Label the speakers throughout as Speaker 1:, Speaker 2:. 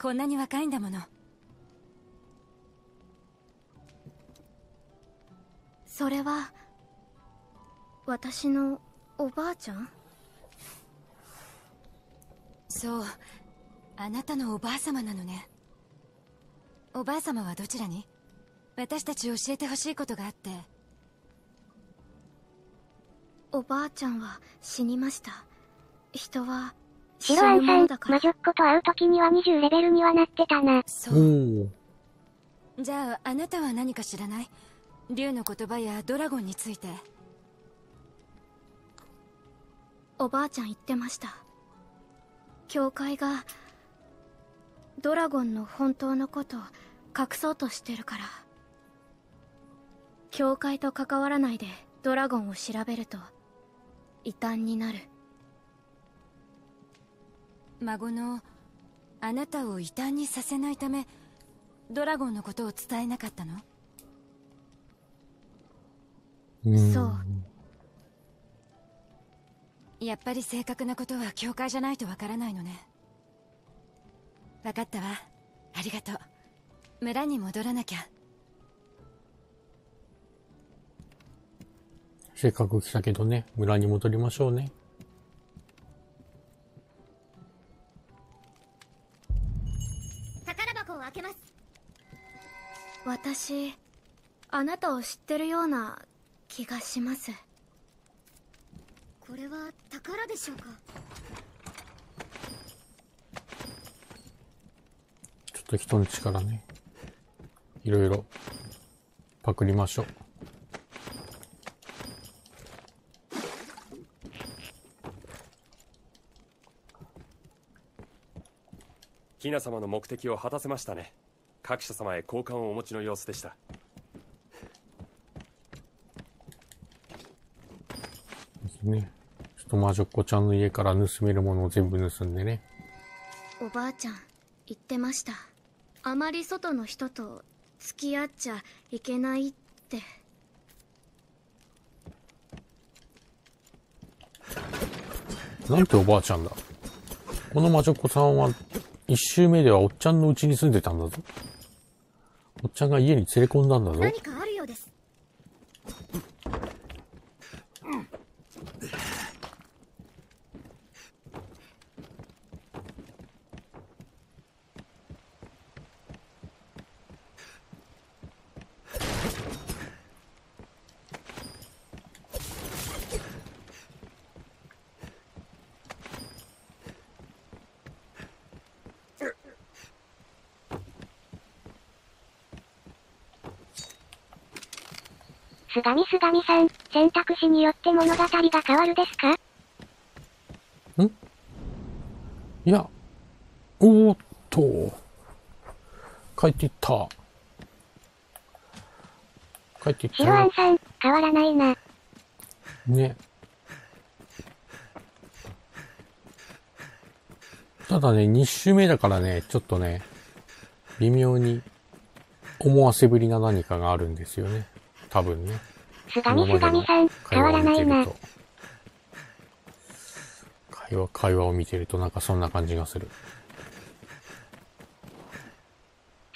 Speaker 1: こんなに若いんだもの。
Speaker 2: それは私のおばあちゃん？
Speaker 1: そうあなたのおばあ様なのね。おばあ様はどちらに？私たち教えてほしいことがあって。
Speaker 2: おばあちゃんは死にました。人は
Speaker 3: シロアンさん、魔女っ子と会う時には20レベルにはなってたな。
Speaker 1: そう。じゃああなたは何か知らない？竜の言葉やドラゴンについて。
Speaker 2: おばあちゃん言ってました。教会がドラゴンの本当のことを隠そうとしてるから。教会と関わらないでドラゴンを調べると異端になる
Speaker 1: 孫のあなたを異端にさせないためドラゴンのことを伝えなかったの？
Speaker 2: そう。
Speaker 1: やっぱり正確なことは教会じゃないとわからないのね。分かったわ。ありがとう。村に戻らなきゃ。
Speaker 4: せっかく来たけどね、村に戻りましょうね。
Speaker 2: 私あなたを知ってるような気がしますこれは宝でしょうか？
Speaker 4: ちょっと人の力ね。いろいろパクりましょう。
Speaker 5: ひな様の目的を果たせましたね各社様へ交換をお持ちの様子でした
Speaker 4: ですね。ちょっと魔女っ子ちゃんの家から盗めるものを全部盗んでね。
Speaker 2: おばあちゃん言ってましたあまり外の人と付き合っちゃいけないって
Speaker 4: なんておばあちゃんだ。この魔女っ子さんは、一周目ではおっちゃんの家に住んでたんだぞ。おっちゃんが家に連れ込んだんだぞ。
Speaker 2: 何かあるようです
Speaker 3: すがみすがみさん、選択肢によって物語が変わるですか？
Speaker 4: いや、おーっと、帰っていった。帰っていった
Speaker 3: シロアン
Speaker 4: よ。
Speaker 3: さん、変わらないな。
Speaker 4: ね。ただね、2周目だからね、ちょっとね、微妙に思わせぶりな何かがあるんですよね。多分ね。
Speaker 3: すがみすがみさん、変わらないな。
Speaker 4: 会話、会話を見てるとなんかそんな感じがする。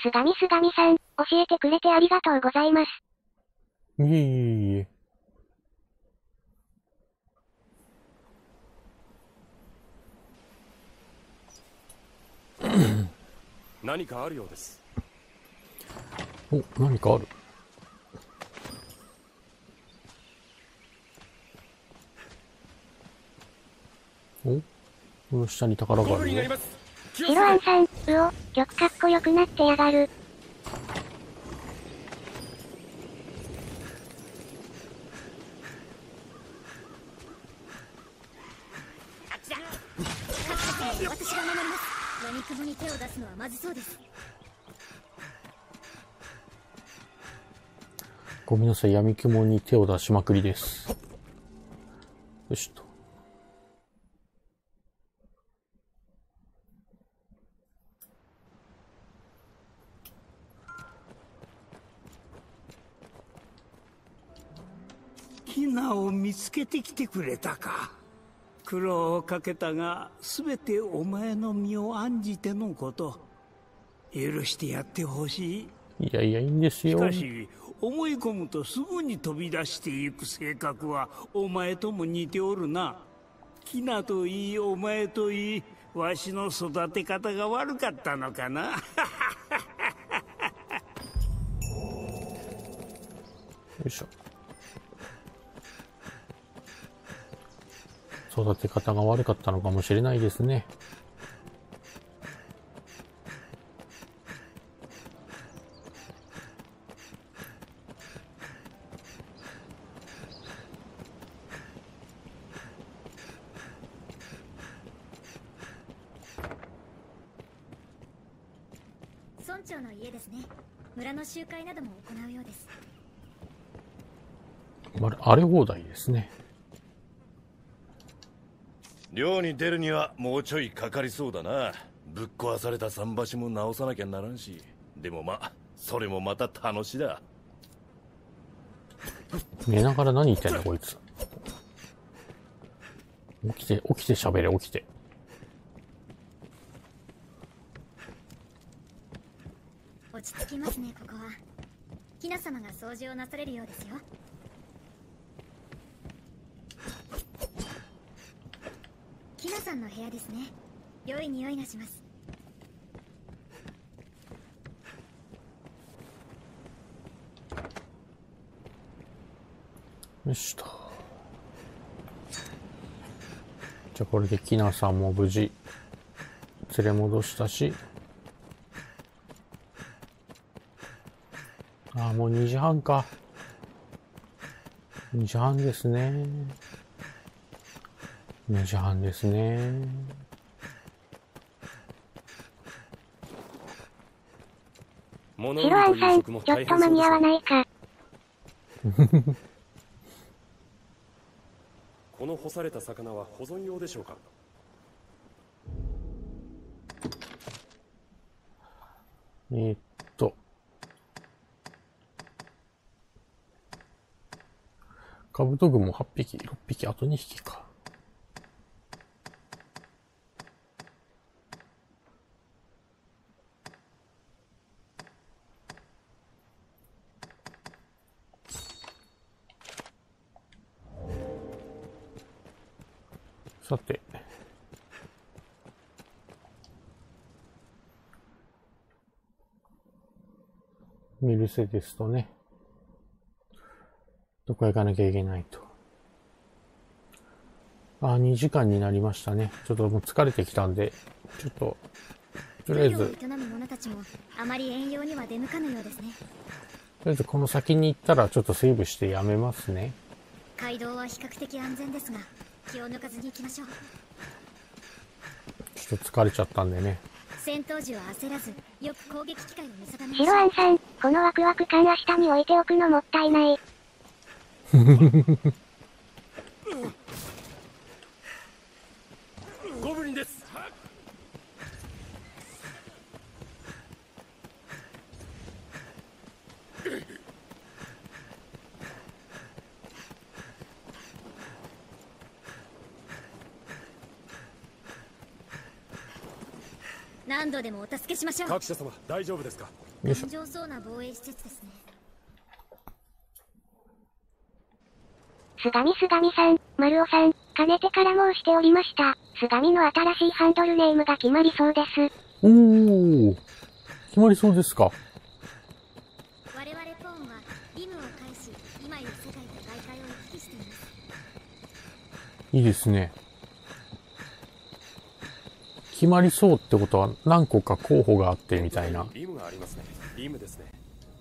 Speaker 3: すがみすがみさん、教えてくれてありがとうございます。
Speaker 4: いえいえいえ。
Speaker 5: 何かあるようです
Speaker 4: お、何かある。お？この下に宝があるね。
Speaker 3: シロアンさん、うお、曲かっこよくなってやがる。
Speaker 2: あちら私が守ります何雲に手を出すのはまずそうです
Speaker 4: ごめんなさい、闇雲に手を出しまくりです。よしと。
Speaker 6: ヒナを見つけてきてくれたか。苦労をかけたが全てお前の身を案じてのこと。許してやってほしい。
Speaker 4: いやいや、いいんです
Speaker 6: し
Speaker 4: よ。
Speaker 6: かし思い込むとすぐに飛び出していく性格はお前とも似ておるな。キナといいお前といいわしの育て方が悪かったのかな。
Speaker 4: よいしょ。育て方が悪かったのかもしれないですね。
Speaker 2: 村長の家ですね村の集会なども行うようです
Speaker 4: まる荒れ放題ですね。
Speaker 7: 漁に出るにはもうちょいかかりそうだな。ぶっ壊された桟橋も直さなきゃならんし。でもまあそれもまた楽しだ。
Speaker 4: 寝ながら何言ってんだこいつ。起きて、起きて喋れ、起きて。
Speaker 2: 落ち着きますねここは。ひな様が掃除をなされるようですよひなさんの部屋ですね良い匂いがします
Speaker 4: よしと。じゃあこれでキナさんも無事連れ戻したし。ああ、もう2時半か。2時半ですね。2時半ですね。
Speaker 5: 物
Speaker 3: シロアンさん、ちょっと間に合わないか。
Speaker 5: この干された魚は保存用でしょうか？
Speaker 4: えーっと。カブトグモ8匹、6匹、あと2匹か。さて。メルセデスとね、どこへ行かなきゃいけないと。あ、2時間になりましたね。ちょっともう疲れてきたんで、ちょっと、とりあえず、
Speaker 2: 営む者たちもあまり遠洋には出向かぬようですね
Speaker 4: とりあえずこの先に行ったらちょっとセーブしてやめますね。
Speaker 2: 街道は比較的安全ですが気を抜かずに行きましょう
Speaker 4: ちょっと疲れちゃったんでね。
Speaker 2: 戦闘時は焦らずよく攻撃機会を見定めま
Speaker 3: シロアンさん、このワクワク感明日に置いておくのもったいない。
Speaker 5: ゴブリンです
Speaker 2: 何度でもお助けしましょう
Speaker 5: 各社様大丈夫ですか？
Speaker 2: 頑。丈そうな防衛施設ですね
Speaker 3: すがみすがみさん、丸尾さん、かねてから申しておりました。すがみの新しいハンドルネームが決まりそうです。
Speaker 4: おー決まりそうですか？
Speaker 2: 我々ポーンはリムを介し今いる世界と外界を行き来しています
Speaker 4: いいですね。決まりそうってことは何個か候補があってみたいな。
Speaker 5: リムがありますねリムですね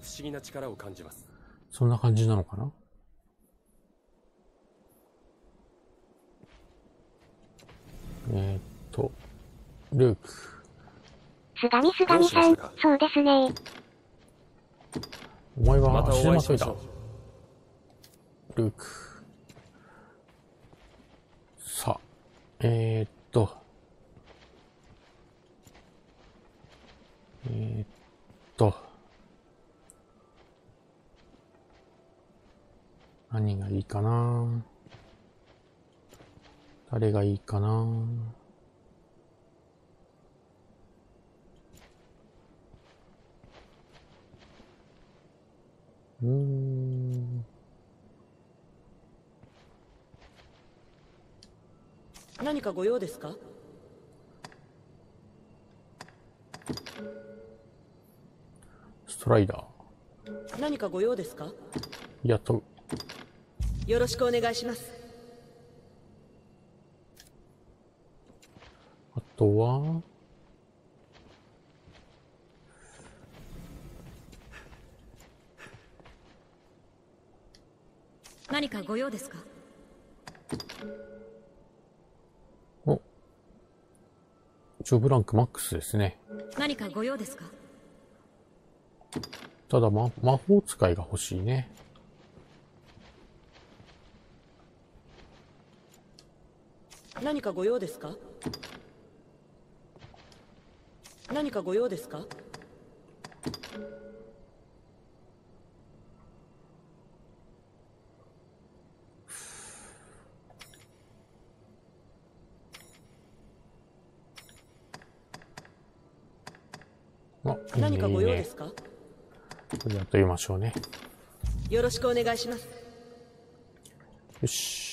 Speaker 5: 不思議な力を感じます
Speaker 4: そんな感じなのかな？えーっと、ルーク。
Speaker 3: すがみすがみさんそうですね。
Speaker 4: お前
Speaker 5: またお会
Speaker 4: は足手まといだルーク。さあ、えー、っと。えー、っと。何がいいかな誰がいいかなうん。
Speaker 8: 何かご用ですか？
Speaker 4: ストライダ
Speaker 8: 何かご用ですか？
Speaker 4: ー。雇う。
Speaker 8: よろしくお願いします
Speaker 4: あとは、
Speaker 1: 何かご用ですか？
Speaker 4: お。ジョブランクマックスですね。
Speaker 1: 何かご用ですか？
Speaker 4: ただ、ま、魔法使いが欲しいね。
Speaker 8: 何かご用ですか？何かご用ですか？何かご用ですか？
Speaker 4: やってみましょうね。
Speaker 8: よろしくお願いします
Speaker 4: よし。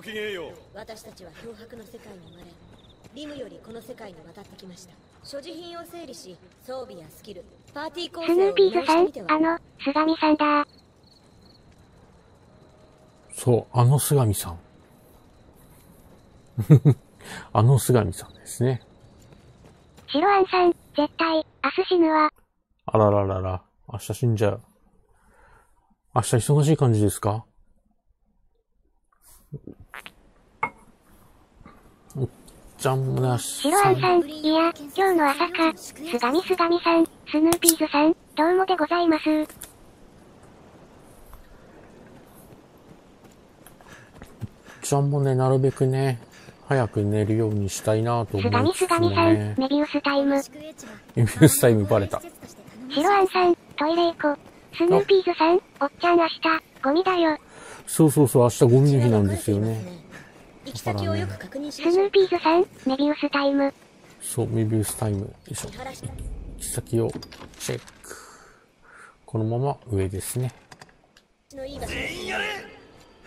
Speaker 7: ごきげんよう
Speaker 9: 私たちは漂白の世界に生まれリムよりこの世界に渡ってきました所持品を整理し装備やスキルパーティー構
Speaker 3: スヌ
Speaker 9: 成を
Speaker 3: ーピーズさんあの、菅見さんだ。
Speaker 4: そう、あの菅見さん。あの菅見さんですね。
Speaker 3: 白アンさん、絶対、明日死ぬわ。
Speaker 4: あらららら。明日死んじゃう。明日忙しい感じですかおっちゃんもなし
Speaker 3: 白アンさん、いや、今日の朝か、菅見菅見さん、スヌーピーズさん、どうもでございます。
Speaker 4: ちゃんもね、なるべくね、早く寝るようにしたいなと思
Speaker 3: 菅見
Speaker 4: いつつも
Speaker 3: 菅見さん
Speaker 4: ね、。
Speaker 3: メビウスタイム。
Speaker 4: メビウスタイムバレた。
Speaker 3: 白アンさん、トイレ行こ。スヌーピーズさん、おっちゃん明日、ゴミだよ。
Speaker 4: そうそうそう、明日ゴミの日なんですよね。
Speaker 9: 行き先をよく確認し
Speaker 3: スヌー
Speaker 9: ましょう
Speaker 3: ピーズさん、メビウスタイム。
Speaker 4: そう、メビウスタイム。よいしょ。行き先をチェック。このまま上ですね。
Speaker 9: のいい場所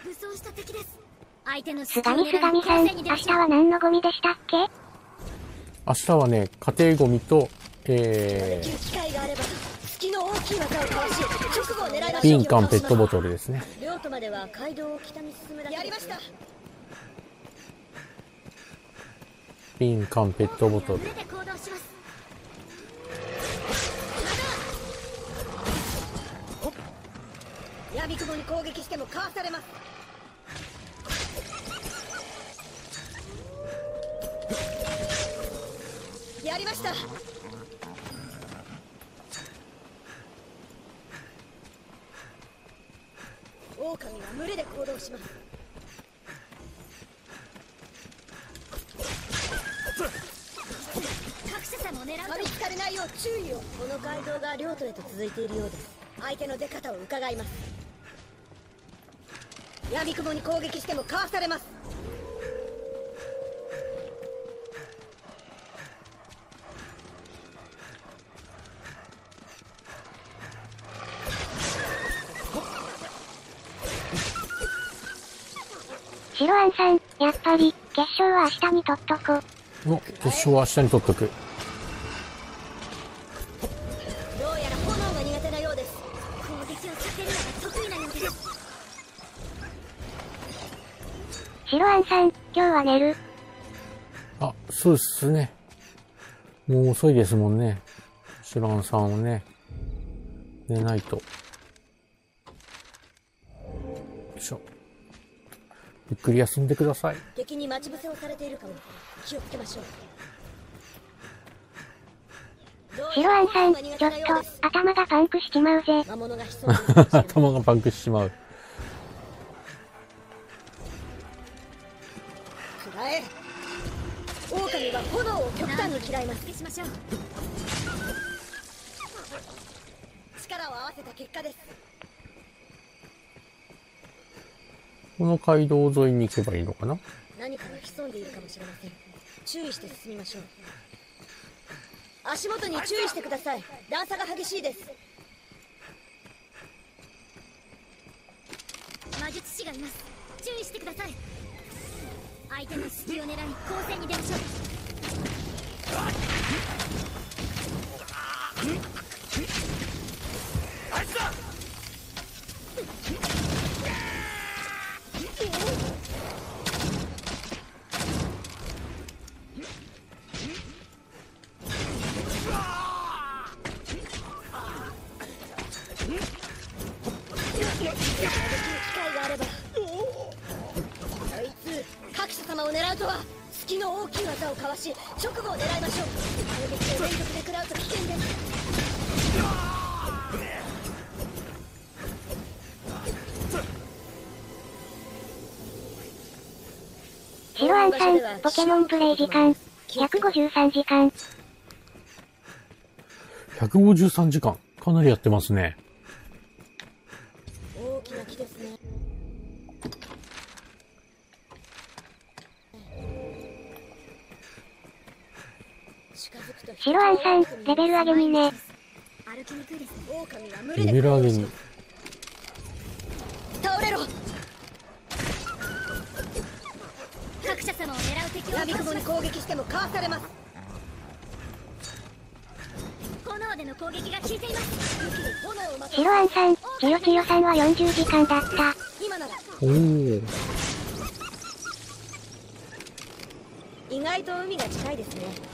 Speaker 2: 武装した敵です相手の
Speaker 3: 菅見菅見さん、明日は何のゴミでしたっけ？
Speaker 4: 明日はね、家庭ゴミと、えー、
Speaker 9: う
Speaker 4: 瓶缶ペットボトルですね。
Speaker 9: 領土までは街道を北に進むだけやりました
Speaker 4: 瓶缶ペットボトル。
Speaker 2: で行動します
Speaker 9: 闇雲に攻撃してもかわされます。やりました。狼は群れで行動します。
Speaker 2: 狙う
Speaker 9: 噛みつかれないよう注意をこの街道が領土へと続いているようです相手の出方を伺います闇雲に攻撃してもかわされます
Speaker 3: 白アンさん、やっぱり、決勝は明日にとっとこ。
Speaker 4: お、決勝は明日に取っとく。
Speaker 3: は寝る。
Speaker 4: あ、そうですね。もう遅いですもんね。シュランさんをね、寝ないと。よいしょ。ゆっくり休んでください。
Speaker 9: 敵に待ち伏せをされているかも気をつけましょうどう
Speaker 3: 白
Speaker 9: やら
Speaker 3: アンさん、ちょっと頭がパンクしちまうぜ。
Speaker 9: 頭がパンクしてしまう。
Speaker 4: えカミは炎を極端に嫌
Speaker 9: います。しましょう力を合わせた結果です。
Speaker 4: この街道沿いに行けばいいのかな？
Speaker 9: 何かが潜んでいるかもしれません。注意して進みましょう。足元に注意してください。段差が激しいです。
Speaker 2: 魔術師がいます。注意してください。相手の隙を狙い攻勢に出ましょう。
Speaker 9: 機大きい技をかわし直後を狙いましょう攻撃を連続で食らうと危険です
Speaker 3: シロアンさん、ポケモンプレイ時間、153時間。
Speaker 4: 153時間。かなりやってますね。
Speaker 9: 近づくと
Speaker 3: シロアンさん、レベル上げにね。
Speaker 4: レベル上げに。
Speaker 9: 倒れろ
Speaker 2: 各社様を狙う敵を
Speaker 9: 闇雲に攻撃してもかわされます
Speaker 2: 炎での攻撃が効いています
Speaker 9: 炎をまと
Speaker 3: シロアンさん、チヨチヨさんは40時間だった。
Speaker 9: 今なら
Speaker 4: おー。
Speaker 9: 意外と海が近いですね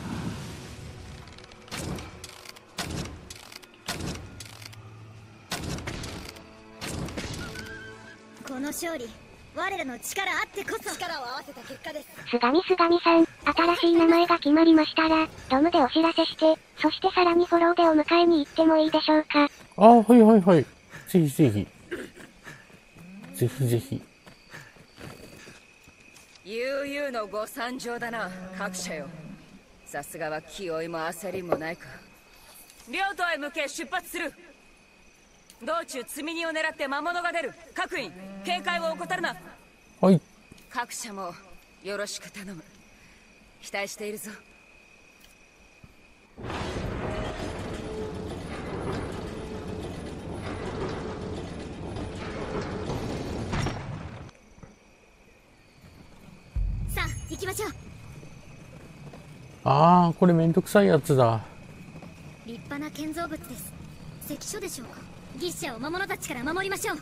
Speaker 2: 勝利我らの力あってこそ
Speaker 9: 力を合わせた結果です
Speaker 3: すがみすがみさん、新しい名前が決まりましたら、ドムでお知らせして、そしてさらにフォローでお迎えに行ってもいいでしょうか。
Speaker 4: ああ、はいはいはい。ぜひぜひ。ぜひぜひ。
Speaker 10: 悠々のご参上だな各社よさすがは気負いも焦りもないか両党へ向け出発する道中積み荷を狙って魔物が出る。各員警戒を怠るな。
Speaker 4: はい。
Speaker 10: 各社もよろしく頼む。期待しているぞ。
Speaker 2: さあ行きましょう。
Speaker 4: ああ、これめんどくさいやつだ。
Speaker 2: 立派な建造物です。関所でしょうか？牛舎を魔物たちから守りましょう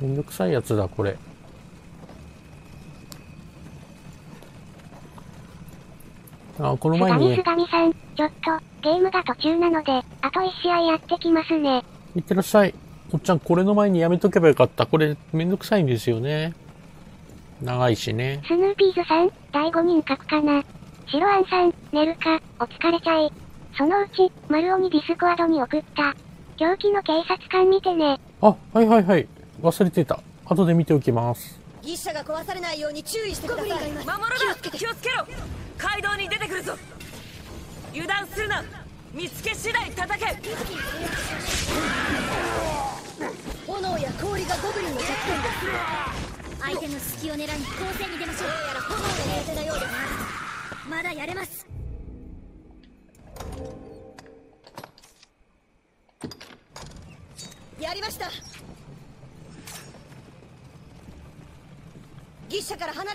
Speaker 4: めんどくさいやつだ、これ。あーこの前に
Speaker 3: さん、ちょっと、ゲームが途中なので、あと1試合やってきますね。
Speaker 4: いってらっしゃい。おっちゃん、これの前にやめとけばよかった。これ、めんどくさいんですよね。長いしね。
Speaker 3: スヌーピーズさん、第5人格かな。シロアンさん、寝るか、お疲れちゃい。そのうち、マルオにディスコアドに送った。狂気の警察官見てね。
Speaker 4: あ、はいはいはい。忘れてた。後で見ておきます。
Speaker 9: 牛舎が壊されないように注意してください。
Speaker 10: 魔物だ気をつけろ。街道に出てくるぞ。油断するな。見つけ次第叩け。
Speaker 9: 炎や氷がゴブリンの弱点です。
Speaker 2: 相手の隙を狙い攻勢に出ましょう。
Speaker 9: どうやら炎が苦手なようです
Speaker 2: まだやれます
Speaker 9: やりました。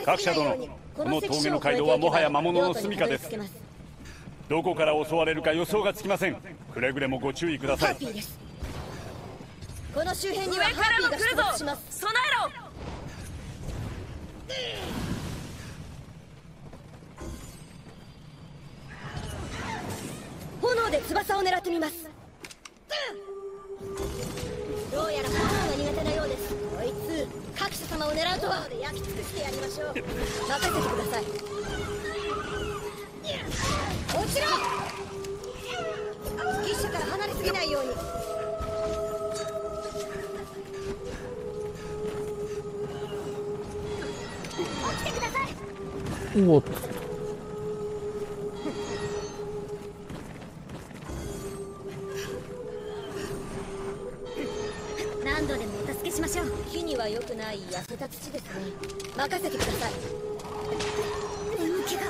Speaker 11: 各社殿この峠の街道はもはや魔物の住処です。どこから襲われるか予想がつきません。くれぐれもご注意ください。
Speaker 9: この周辺に
Speaker 10: 上
Speaker 9: はハーピーが出没します。
Speaker 10: ぞ備えろ
Speaker 9: 炎で翼を狙ってみます。どを狙うと。は焼き尽くしてやりましょう任せてください落ちろ牛舎から離れすぎないように
Speaker 2: 起きてください
Speaker 4: おっ
Speaker 9: 任せてください。眠気が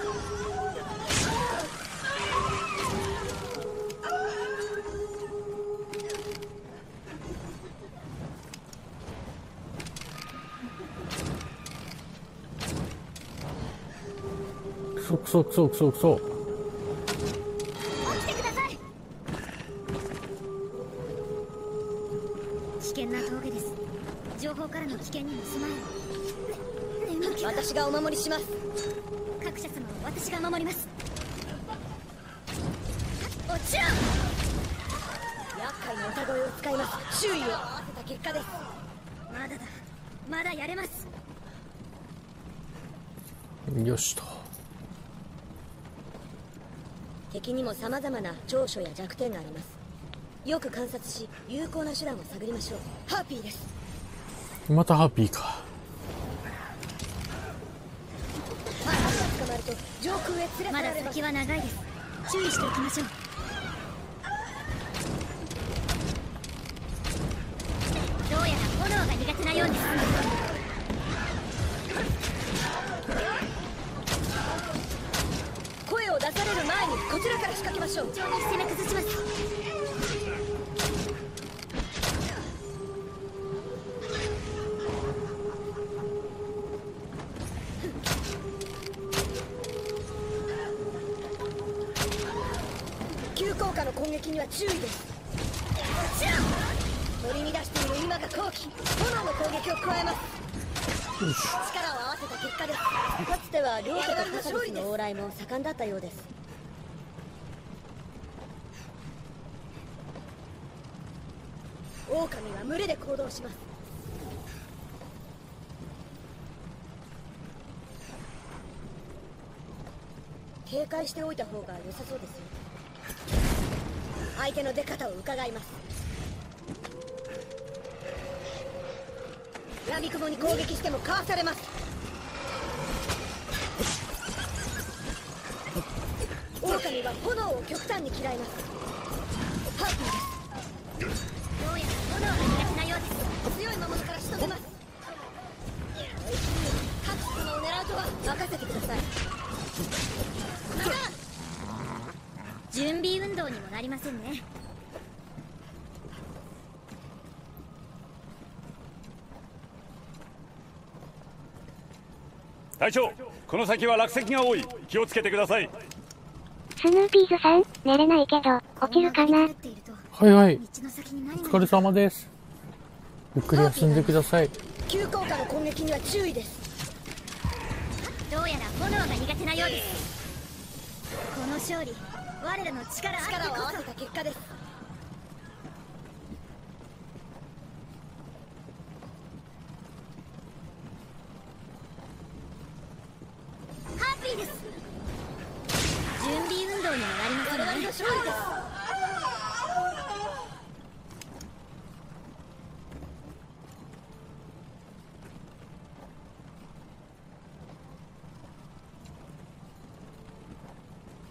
Speaker 4: クソクソクソクソ。クソ。
Speaker 9: 起きてください。危険な峠です。情報からの危険にも備え私がお守りします。各社様は私が守ります。落ちろ厄介な歌声を使います。注意を。合わせた結果です。まだだ。まだやれます。
Speaker 4: よしと。
Speaker 9: 敵にも様々な長所や弱点があります。よく観察し有効な手段を探りましょう。ハーピーです。
Speaker 4: またハッピーか。
Speaker 9: まあ足が捕まると上空へ連れまだ先は長いです。注意しておきましょう。どうやら炎が苦手なようです。声を出される前にこちらから仕掛けましょう。上に攻め崩します注意です取り乱している今が後期炎の攻撃を加えます力を合わせた結果ですかつては両家とカサデスの往来も盛んだったようです狼は群れで行動します警戒しておいた方が良さそうですよ。相手の出方を伺います。闇雲に攻撃してもかわされます。狼は炎を極端に嫌います。ハーピーです。どうやら炎が苦手なようです。強い魔物から仕留めます。各様を狙うとは任せてください。準備運動にもなりませんね。
Speaker 11: 隊長この先は落石が多い。気をつけてください。
Speaker 3: スヌーピーズさん、寝れないけど、起きるかな？
Speaker 4: はい。はい。お疲れ様です。ゆっくり休んでください。
Speaker 9: 急降下の攻撃には注意です。どうやら炎が苦手なようです。この勝利我らの力力を合わせた結果です。ハッピーです。準備運動にもなりませんね。我々の勝利です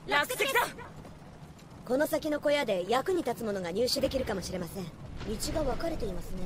Speaker 10: 落石だ
Speaker 9: この先の小屋で役に立つものが入手できるかもしれません。道が分かれていますね。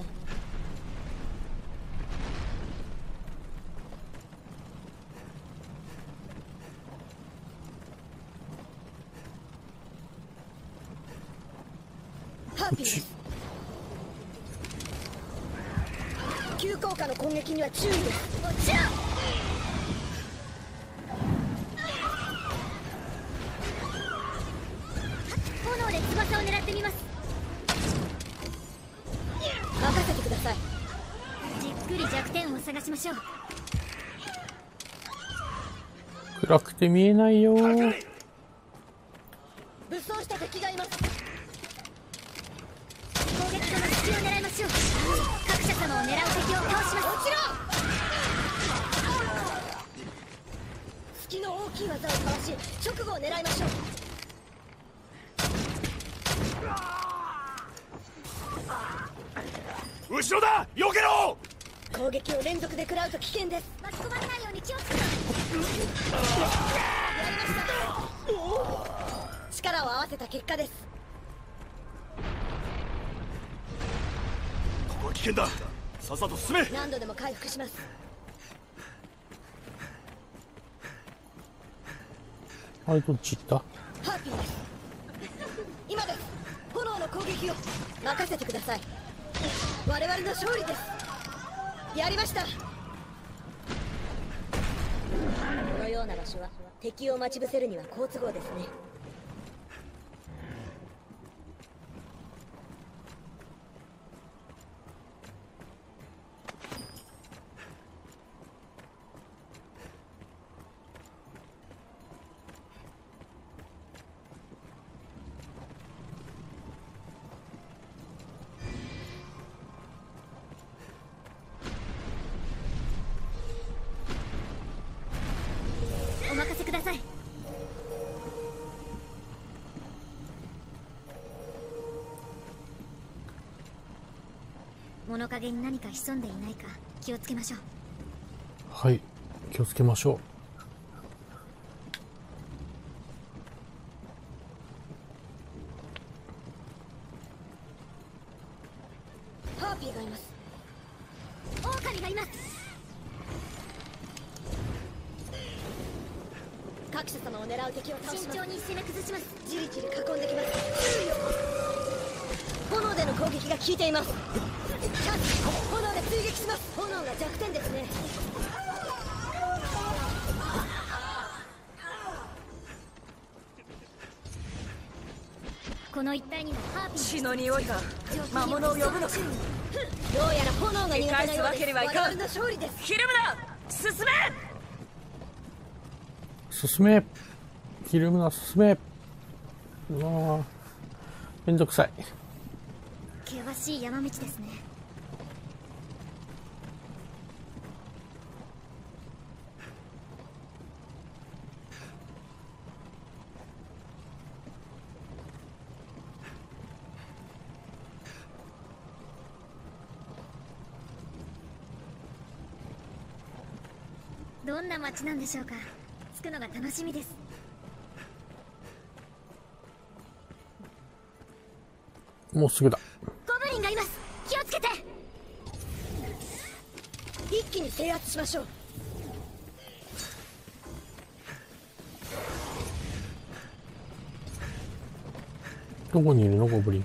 Speaker 9: 点を探しましょう。
Speaker 4: 暗くて見えないよ。
Speaker 9: 武装した敵がいます。攻撃後の隙を狙いましょう。各社様を狙う敵を倒します。落ちろ。隙の大きい技をかわし直後を狙いましょう。
Speaker 7: 後ろだ！避けろ
Speaker 9: 攻撃を連続で食らうと危険です。巻き込まれないように気をつけて力を合わせた結果です。
Speaker 7: ここは危険だ。
Speaker 11: さっさと進め。
Speaker 9: 何度でも回復します。
Speaker 4: あれどっち行った？
Speaker 9: ハーピーです。今です。炎の攻撃を任せてください。我々の勝利ですやりました。このような場所は敵を待ち伏せるには好都合ですね。
Speaker 2: 陰に何か潜んでいないか気をつけましょう。
Speaker 4: はい気をつけましょ
Speaker 9: ハーピーがいます。
Speaker 2: 狼がいます。
Speaker 9: 各社様を狙う敵を倒し
Speaker 2: 慎重に攻め崩します。
Speaker 9: じりじり囲んできます。注意を炎での攻撃が効いています炎で追撃します炎が弱点ですね
Speaker 2: この一帯にはハーピー
Speaker 10: 血の匂いが魔物を呼ぶのか
Speaker 9: どうやら炎が苦手なよう
Speaker 10: わけ
Speaker 9: です我
Speaker 10: にはいかん
Speaker 9: 々の勝利です
Speaker 10: ひるむな進め。
Speaker 4: 進めひるむな進め。うわめんどくさい。
Speaker 2: 険しい山道ですね。どんな街なんでしょうか？着くのが楽しみです。
Speaker 4: もうすぐだ。
Speaker 2: ゴブリンがいます。気をつけて。
Speaker 9: 一気に制圧しましょう。
Speaker 4: どこにいるの？ゴブリン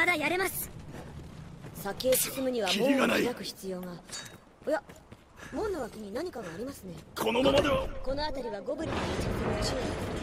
Speaker 2: まだやれます。
Speaker 9: 先へ進むには門を開く必要が。おや門の脇に何かがありますね。
Speaker 11: このままでは。
Speaker 9: この辺りはゴブリンの一部に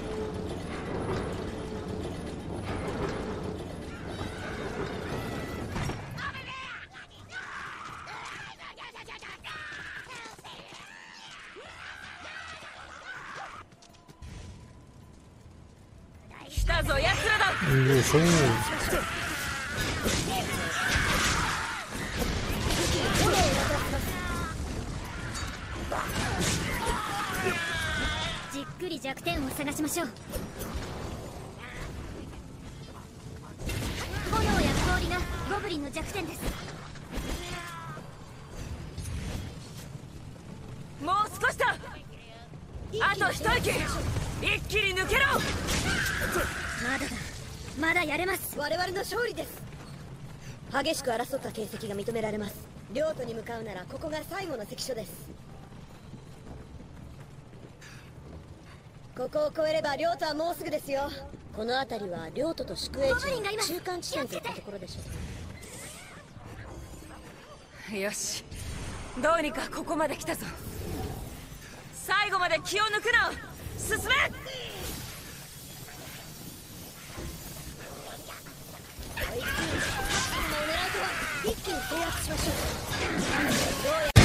Speaker 2: リンの弱点です。
Speaker 10: もう少しだ。あと一息。一気に抜けろ。
Speaker 2: まだだ。まだやれます。
Speaker 9: 我々の勝利です。激しく争った形跡が認められます。領土に向かうならここが最後の関所です。ここを越えれば領土はもうすぐですよ。この辺りは領土と宿営地の中間地点といったところでしょう
Speaker 10: よし。どうにかここまで来たぞ。最後まで気を抜くな。進め。
Speaker 9: 一気に制圧しましょう。